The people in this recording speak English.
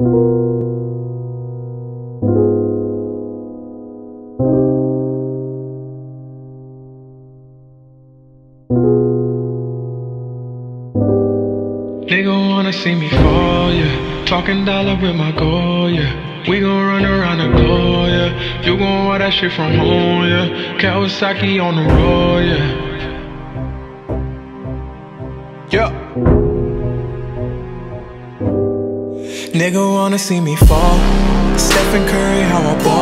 Nigga wanna see me fall, yeah. Talking dollar with my goal, yeah. We gon' run around the corner. yeah. You gon' want that shit from home, yeah. Kawasaki on the road, yeah. Yeah. Nigga wanna see me fall. Stephen Curry, how I ball.